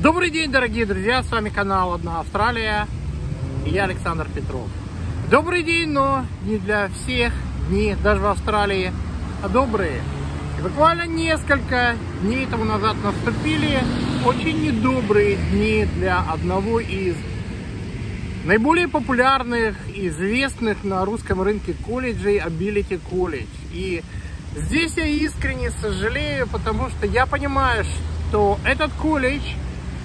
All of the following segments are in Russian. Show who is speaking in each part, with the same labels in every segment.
Speaker 1: Добрый день, дорогие друзья, с вами канал Одна Австралия и я Александр Петров. Добрый день, но не для всех дни, даже в Австралии, а добрые. И буквально несколько дней тому назад наступили очень недобрые дни для одного из наиболее популярных, известных на русском рынке колледжей Ability College. И здесь я искренне сожалею, потому что я понимаю, что этот колледж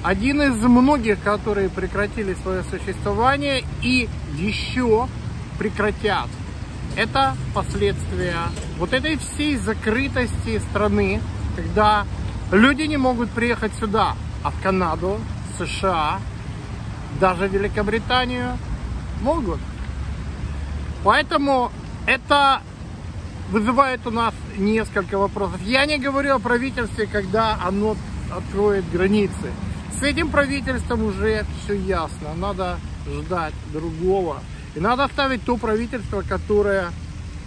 Speaker 1: один из многих, которые прекратили свое существование и еще прекратят. Это последствия вот этой всей закрытости страны, когда люди не могут приехать сюда, а в Канаду, США, даже Великобританию могут. Поэтому это вызывает у нас несколько вопросов. Я не говорю о правительстве, когда оно откроет границы. С этим правительством уже все ясно. Надо ждать другого. И надо оставить то правительство, которое...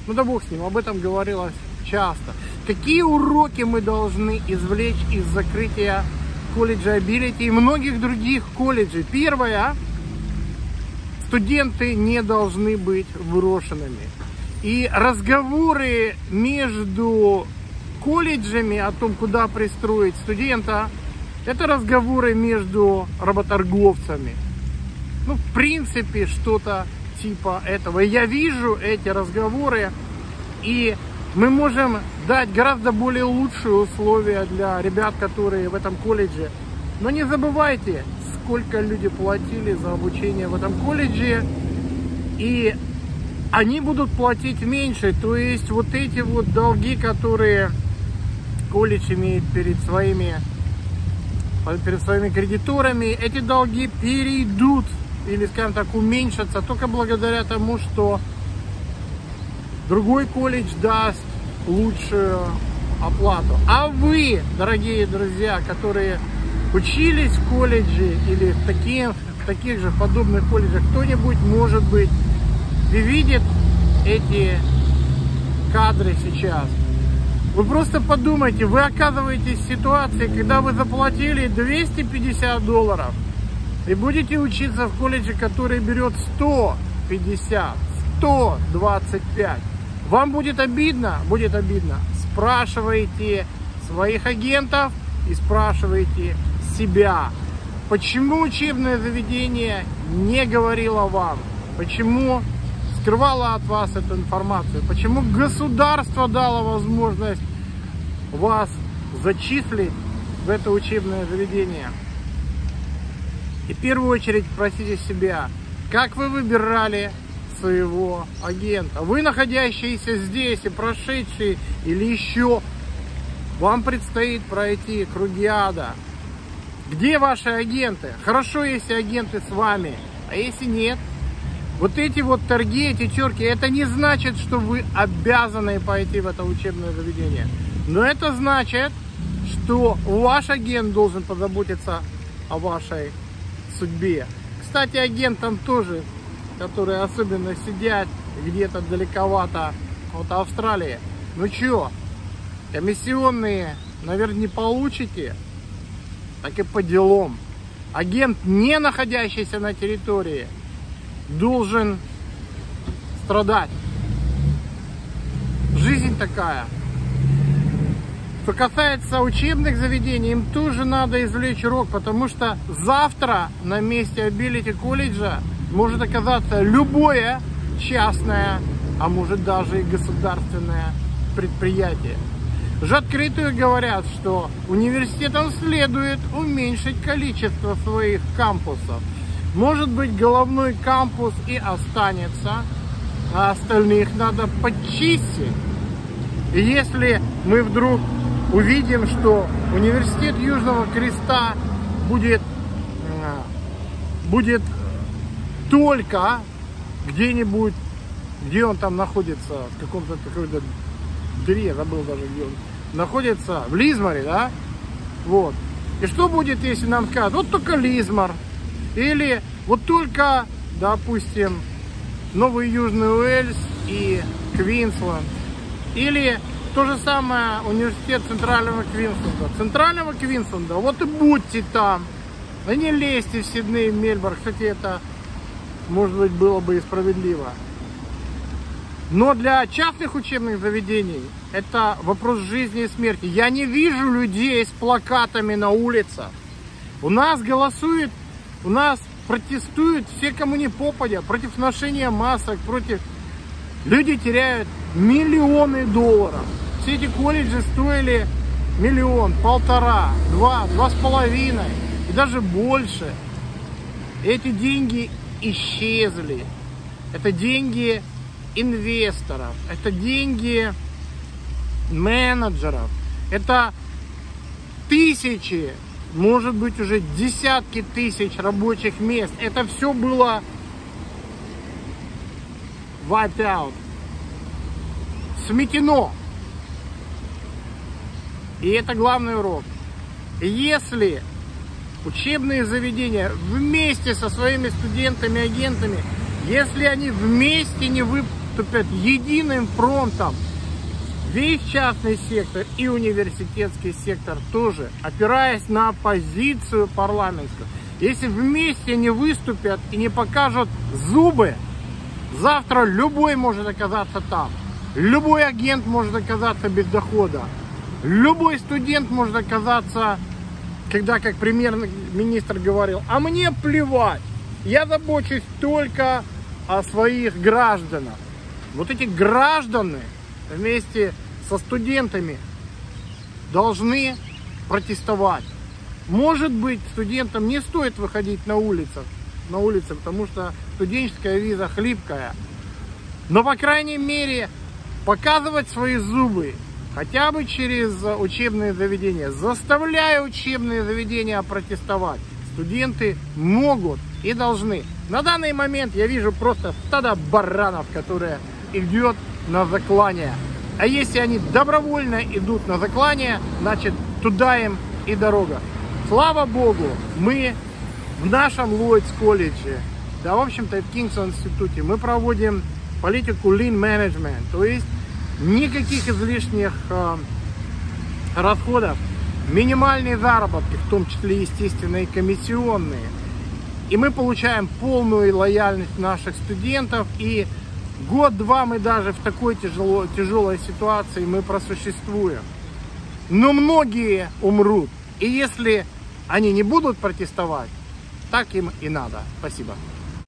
Speaker 1: Ну да бог с ним, об этом говорилось часто. Какие уроки мы должны извлечь из закрытия колледжа Ability и многих других колледжей? Первое. Студенты не должны быть брошенными. И разговоры между колледжами о том, куда пристроить студента, это разговоры между работорговцами. Ну, в принципе, что-то типа этого. Я вижу эти разговоры, и мы можем дать гораздо более лучшие условия для ребят, которые в этом колледже. Но не забывайте, сколько люди платили за обучение в этом колледже, и они будут платить меньше. То есть вот эти вот долги, которые колледж имеет перед своими перед своими кредиторами, эти долги перейдут или, скажем так, уменьшатся только благодаря тому, что другой колледж даст лучшую оплату. А вы, дорогие друзья, которые учились в колледже или в таких, в таких же подобных колледжах, кто-нибудь, может быть, и видит эти кадры сейчас – вы просто подумайте, вы оказываетесь в ситуации, когда вы заплатили 250 долларов и будете учиться в колледже, который берет 150, 125. Вам будет обидно? Будет обидно. Спрашивайте своих агентов и спрашивайте себя, почему учебное заведение не говорило вам, почему скрывала от вас эту информацию? Почему государство дало возможность вас зачислить в это учебное заведение? И в первую очередь спросите себя, как вы выбирали своего агента? Вы, находящиеся здесь и прошедшие или еще, вам предстоит пройти круги ада. Где ваши агенты? Хорошо, если агенты с вами, а если нет – вот эти вот торги, эти терки, это не значит, что вы обязаны пойти в это учебное заведение. Но это значит, что ваш агент должен позаботиться о вашей судьбе. Кстати, агентам тоже, которые особенно сидят где-то далековато от Австралии. Ну чё, комиссионные, наверное, не получите? Так и по делам. Агент, не находящийся на территории, должен страдать. Жизнь такая. Что касается учебных заведений, им тоже надо извлечь урок, потому что завтра на месте Ability колледжа может оказаться любое частное, а может даже и государственное предприятие. Уже открытую говорят, что университетам следует уменьшить количество своих кампусов. Может быть, головной кампус и останется, а остальных надо почистить. И если мы вдруг увидим, что университет Южного Креста будет, а, будет только где-нибудь, где он там находится, в каком-то какой-то дыре, забыл даже где он находится, в Лизмаре, да? Вот. И что будет, если нам скажут, вот только Лизмар, или вот только, допустим, Новый Южный Уэльс и Квинсленд. Или то же самое университет Центрального Квинсленда. Центрального Квинсленда, вот и будьте там. Да не лезьте в Сидней, в Мельбурн. Кстати, это, может быть, было бы и справедливо. Но для частных учебных заведений это вопрос жизни и смерти. Я не вижу людей с плакатами на улицах. У нас голосуют, у нас протестуют все, кому не попадя, против ношения масок, против... Люди теряют миллионы долларов. Все эти колледжи стоили миллион, полтора, два, два с половиной и даже больше. Эти деньги исчезли. Это деньги инвесторов, это деньги менеджеров, это тысячи, может быть уже десятки тысяч рабочих мест. Это все было wiped out, сметено. И это главный урок. Если учебные заведения вместе со своими студентами, агентами, если они вместе не выступят единым фронтом, весь частный сектор и университетский сектор тоже, опираясь на позицию парламентскую, если вместе не выступят и не покажут зубы, завтра любой может оказаться там. Любой агент может оказаться без дохода. Любой студент может оказаться, когда, как премьер-министр говорил, а мне плевать, я забочусь только о своих гражданах. Вот эти граждане вместе со студентами должны протестовать. Может быть, студентам не стоит выходить на улицу, на улицы, потому что студенческая виза хлипкая. Но, по крайней мере, показывать свои зубы хотя бы через учебные заведения, заставляя учебные заведения протестовать. Студенты могут и должны. На данный момент я вижу просто стадо баранов, которые идет на заклание. А если они добровольно идут на заклание, значит туда им и дорога. Слава Богу, мы в нашем Ллойдс колледже, да в общем-то в Кингсон институте, мы проводим политику lean management, то есть никаких излишних э, расходов, минимальные заработки, в том числе, естественно, и комиссионные. И мы получаем полную лояльность наших студентов. И год-два мы даже в такой тяжело, тяжелой ситуации мы просуществуем. Но многие умрут. И если они не будут протестовать, так им и надо. Спасибо.